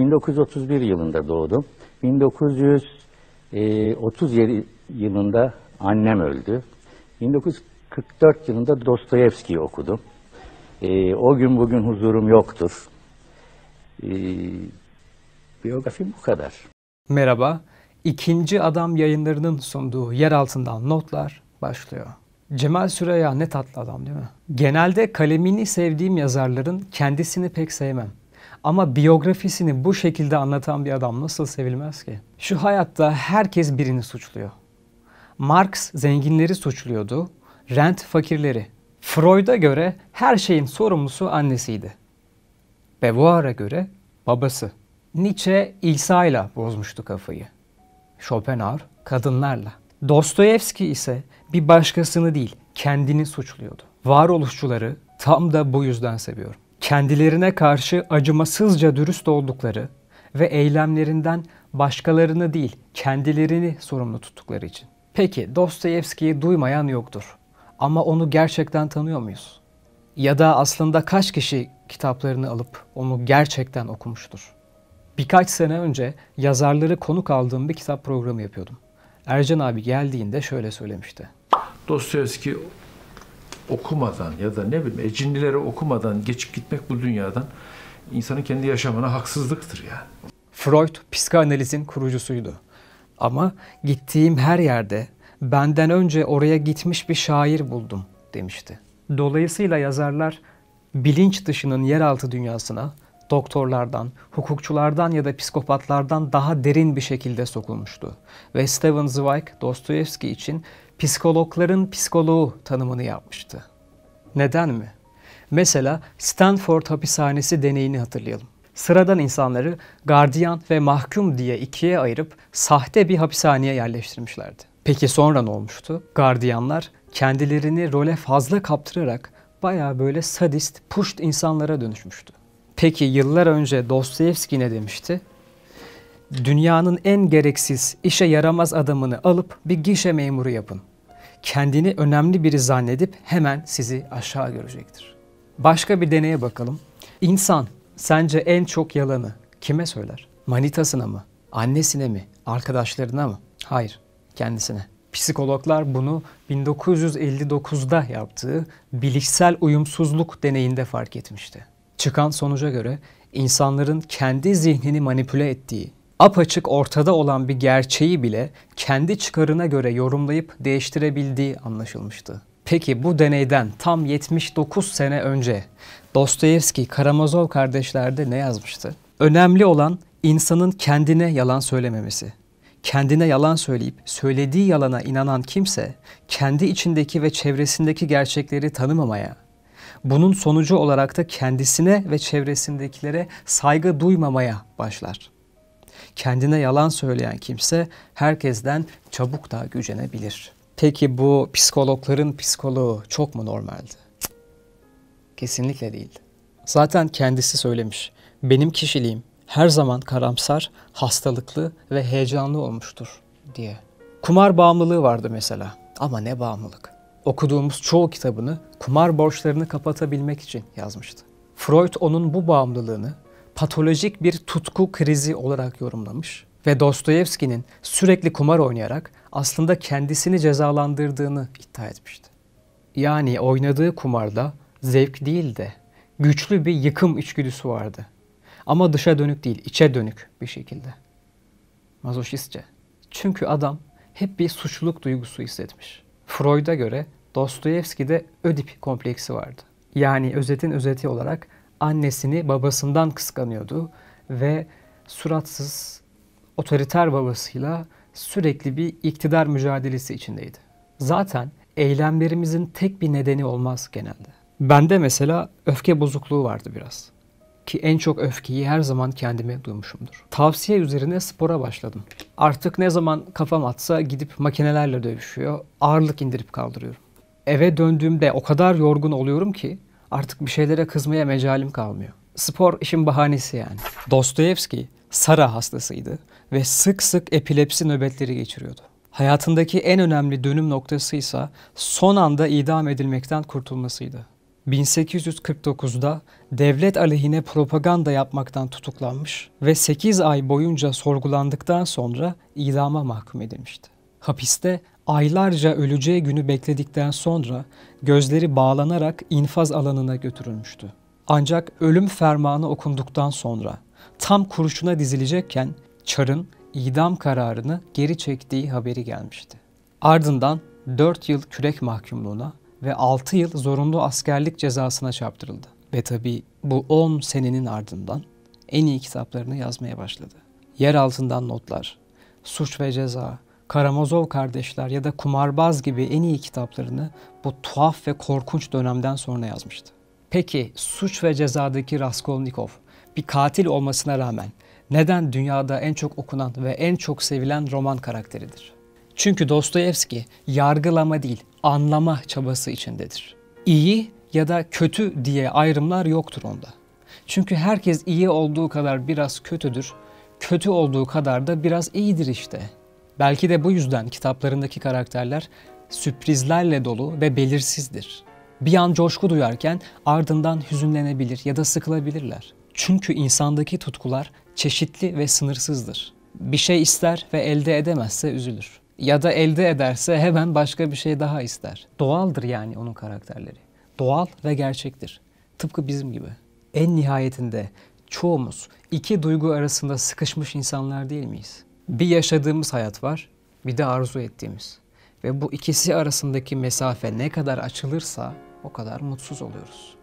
1931 yılında doğdum. 1937 yılında annem öldü. 1944 yılında Dostoyevski'yi okudum. Ee, o gün bugün huzurum yoktur. Ee, biyografim bu kadar. Merhaba. İkinci Adam yayınlarının sunduğu yer altından notlar başlıyor. Cemal Süreya ne tatlı adam değil mi? Genelde kalemini sevdiğim yazarların kendisini pek sevmem. Ama biyografisini bu şekilde anlatan bir adam nasıl sevilmez ki? Şu hayatta herkes birini suçluyor. Marx zenginleri suçluyordu, Rent fakirleri. Freud'a göre her şeyin sorumlusu annesiydi. Beauvoir'a göre babası. Nietzsche İsa ile bozmuştu kafayı. Schopenhauer kadınlarla. Dostoyevski ise bir başkasını değil kendini suçluyordu. Varoluşçuları tam da bu yüzden seviyorum. Kendilerine karşı acımasızca dürüst oldukları ve eylemlerinden başkalarını değil kendilerini sorumlu tuttukları için. Peki Dostoyevski'yi duymayan yoktur. Ama onu gerçekten tanıyor muyuz? Ya da aslında kaç kişi kitaplarını alıp onu gerçekten okumuştur? Birkaç sene önce yazarları konuk aldığım bir kitap programı yapıyordum. Ercan abi geldiğinde şöyle söylemişti. Dostoyevski okumadan ya da ne bileyim ecinlileri okumadan geçip gitmek bu dünyadan insanın kendi yaşamına haksızlıktır yani. Freud psikanalizin kurucusuydu. Ama gittiğim her yerde benden önce oraya gitmiş bir şair buldum demişti. Dolayısıyla yazarlar bilinç dışının yeraltı dünyasına doktorlardan, hukukçulardan ya da psikopatlardan daha derin bir şekilde sokulmuştu. Ve Steven Zweig Dostoyevski için psikologların psikoloğu tanımını yapmıştı. Neden mi? Mesela Stanford hapishanesi deneyini hatırlayalım. Sıradan insanları gardiyan ve mahkum diye ikiye ayırıp sahte bir hapishaneye yerleştirmişlerdi. Peki sonra ne olmuştu? Gardiyanlar kendilerini role fazla kaptırarak baya böyle sadist, puşt insanlara dönüşmüştü. Peki yıllar önce Dostoyevski ne demişti? Dünyanın en gereksiz, işe yaramaz adamını alıp bir gişe memuru yapın. Kendini önemli biri zannedip hemen sizi aşağı görecektir. Başka bir deneye bakalım. İnsan sence en çok yalanı kime söyler? Manitasına mı? Annesine mi? Arkadaşlarına mı? Hayır kendisine. Psikologlar bunu 1959'da yaptığı bilişsel uyumsuzluk deneyinde fark etmişti. Çıkan sonuca göre insanların kendi zihnini manipüle ettiği, apaçık ortada olan bir gerçeği bile kendi çıkarına göre yorumlayıp değiştirebildiği anlaşılmıştı. Peki bu deneyden tam 79 sene önce Dostoyevski Karamazov kardeşlerde ne yazmıştı? Önemli olan insanın kendine yalan söylememesi kendine yalan söyleyip söylediği yalana inanan kimse kendi içindeki ve çevresindeki gerçekleri tanımamaya, bunun sonucu olarak da kendisine ve çevresindekilere saygı duymamaya başlar. Kendine yalan söyleyen kimse herkesten çabuk da gücenebilir. Peki bu psikologların psikoloğu çok mu normaldi? Kesinlikle değildi. Zaten kendisi söylemiş. Benim kişiliğim her zaman karamsar, hastalıklı ve heyecanlı olmuştur diye. Kumar bağımlılığı vardı mesela. Ama ne bağımlılık. Okuduğumuz çoğu kitabını kumar borçlarını kapatabilmek için yazmıştı. Freud onun bu bağımlılığını patolojik bir tutku krizi olarak yorumlamış ve Dostoyevski'nin sürekli kumar oynayarak aslında kendisini cezalandırdığını iddia etmişti. Yani oynadığı kumarda zevk değil de güçlü bir yıkım içgüdüsü vardı. Ama dışa dönük değil, içe dönük bir şekilde. Mazoşistçe. Çünkü adam hep bir suçluluk duygusu hissetmiş. Freud'a göre Dostoyevski'de Ödip kompleksi vardı. Yani özetin özeti olarak annesini babasından kıskanıyordu ve suratsız, otoriter babasıyla sürekli bir iktidar mücadelesi içindeydi. Zaten eylemlerimizin tek bir nedeni olmaz genelde. Bende mesela öfke bozukluğu vardı biraz ki en çok öfkeyi her zaman kendime duymuşumdur. Tavsiye üzerine spora başladım. Artık ne zaman kafam atsa gidip makinelerle dövüşüyor, ağırlık indirip kaldırıyorum. Eve döndüğümde o kadar yorgun oluyorum ki artık bir şeylere kızmaya mecalim kalmıyor. Spor işin bahanesi yani. Dostoyevski Sara hastasıydı ve sık sık epilepsi nöbetleri geçiriyordu. Hayatındaki en önemli dönüm noktası ise son anda idam edilmekten kurtulmasıydı. 1849'da devlet aleyhine propaganda yapmaktan tutuklanmış ve 8 ay boyunca sorgulandıktan sonra idama mahkum edilmişti. Hapiste aylarca öleceği günü bekledikten sonra gözleri bağlanarak infaz alanına götürülmüştü. Ancak ölüm fermanı okunduktan sonra tam kurşuna dizilecekken Çar'ın idam kararını geri çektiği haberi gelmişti. Ardından 4 yıl kürek mahkumluğuna ve 6 yıl zorunlu askerlik cezasına çarptırıldı. Ve tabi bu 10 senenin ardından en iyi kitaplarını yazmaya başladı. Yer altından notlar, suç ve ceza, Karamazov kardeşler ya da kumarbaz gibi en iyi kitaplarını bu tuhaf ve korkunç dönemden sonra yazmıştı. Peki suç ve cezadaki Raskolnikov bir katil olmasına rağmen neden dünyada en çok okunan ve en çok sevilen roman karakteridir? Çünkü Dostoyevski yargılama değil, anlama çabası içindedir. İyi ya da kötü diye ayrımlar yoktur onda. Çünkü herkes iyi olduğu kadar biraz kötüdür, kötü olduğu kadar da biraz iyidir işte. Belki de bu yüzden kitaplarındaki karakterler sürprizlerle dolu ve belirsizdir. Bir an coşku duyarken ardından hüzünlenebilir ya da sıkılabilirler. Çünkü insandaki tutkular çeşitli ve sınırsızdır. Bir şey ister ve elde edemezse üzülür. Ya da elde ederse hemen başka bir şey daha ister. Doğaldır yani onun karakterleri. Doğal ve gerçektir. Tıpkı bizim gibi. En nihayetinde çoğumuz iki duygu arasında sıkışmış insanlar değil miyiz? Bir yaşadığımız hayat var, bir de arzu ettiğimiz. Ve bu ikisi arasındaki mesafe ne kadar açılırsa o kadar mutsuz oluyoruz.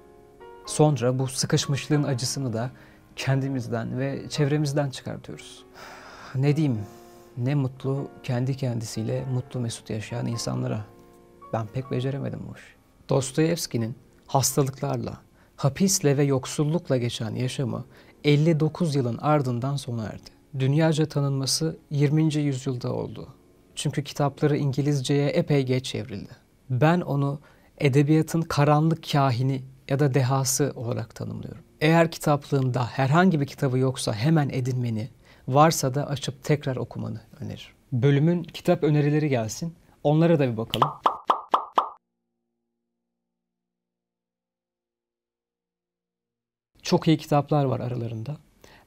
Sonra bu sıkışmışlığın acısını da kendimizden ve çevremizden çıkartıyoruz. Ne diyeyim? Ne mutlu kendi kendisiyle mutlu mesut yaşayan insanlara. Ben pek beceremedim bu işi. Dostoyevski'nin hastalıklarla, hapisle ve yoksullukla geçen yaşamı 59 yılın ardından sona erdi. Dünyaca tanınması 20. yüzyılda oldu. Çünkü kitapları İngilizceye epey geç çevrildi. Ben onu edebiyatın karanlık kahini ya da dehası olarak tanımlıyorum. Eğer kitaplığında herhangi bir kitabı yoksa hemen edinmeni, varsa da açıp tekrar okumanı öneririm. Bölümün kitap önerileri gelsin. Onlara da bir bakalım. Çok iyi kitaplar var aralarında.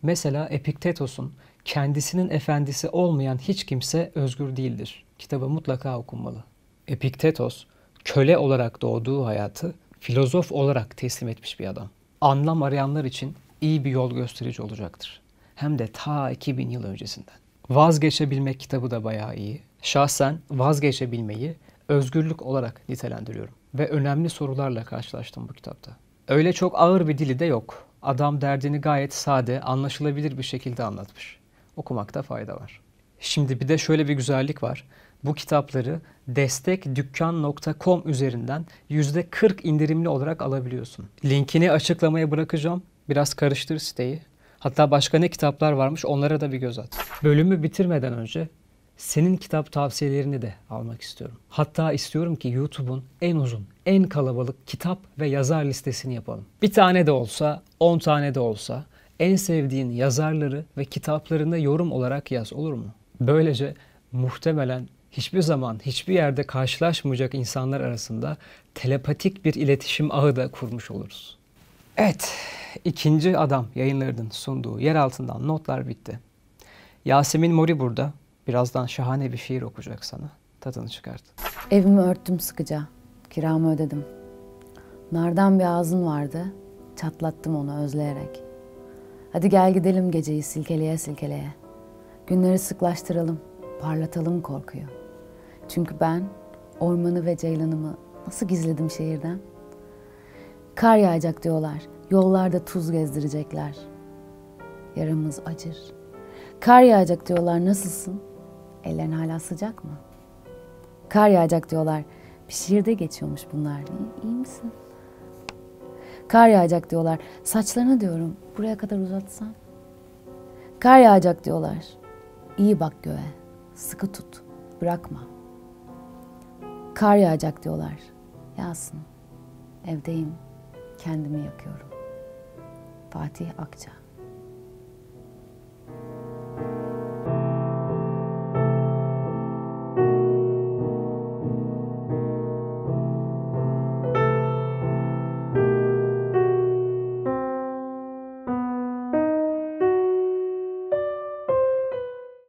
Mesela Epiktetos'un kendisinin efendisi olmayan hiç kimse özgür değildir. Kitabı mutlaka okunmalı. Epiktetos köle olarak doğduğu hayatı filozof olarak teslim etmiş bir adam. Anlam arayanlar için iyi bir yol gösterici olacaktır. Hem de ta 2000 yıl öncesinden. Vazgeçebilmek kitabı da bayağı iyi. Şahsen vazgeçebilmeyi özgürlük olarak nitelendiriyorum. Ve önemli sorularla karşılaştım bu kitapta. Öyle çok ağır bir dili de yok. Adam derdini gayet sade, anlaşılabilir bir şekilde anlatmış. Okumakta fayda var. Şimdi bir de şöyle bir güzellik var. Bu kitapları destekdükkan.com üzerinden %40 indirimli olarak alabiliyorsun. Linkini açıklamaya bırakacağım. Biraz karıştır siteyi. Hatta başka ne kitaplar varmış onlara da bir göz at. Bölümü bitirmeden önce senin kitap tavsiyelerini de almak istiyorum. Hatta istiyorum ki YouTube'un en uzun, en kalabalık kitap ve yazar listesini yapalım. Bir tane de olsa, 10 tane de olsa en sevdiğin yazarları ve kitaplarını yorum olarak yaz olur mu? Böylece muhtemelen hiçbir zaman hiçbir yerde karşılaşmayacak insanlar arasında telepatik bir iletişim ağı da kurmuş oluruz. Evet, ikinci adam yayınlarının sunduğu yer altından notlar bitti. Yasemin Mori burada. Birazdan şahane bir şiir okuyacak sana. Tadını çıkart. Evimi örttüm sıkıca. Kiramı ödedim. Nardan bir ağzın vardı. Çatlattım onu özleyerek. Hadi gel gidelim geceyi silkeleye silkeleye. Günleri sıklaştıralım, parlatalım korkuyu. Çünkü ben ormanı ve ceylanımı nasıl gizledim şehirden? Kar yağacak diyorlar, yollarda tuz gezdirecekler. Yaramız acır. Kar yağacak diyorlar, nasılsın? Ellerin hala sıcak mı? Kar yağacak diyorlar. Bir şiirde geçiyormuş bunlar. İyi, iyi misin? Kar yağacak diyorlar. Saçlarını diyorum buraya kadar uzatsan. Kar yağacak diyorlar. İyi bak göğe. Sıkı tut. Bırakma. Kar yağacak diyorlar. Yağsın. Evdeyim. Kendimi yakıyorum. Fatih Akça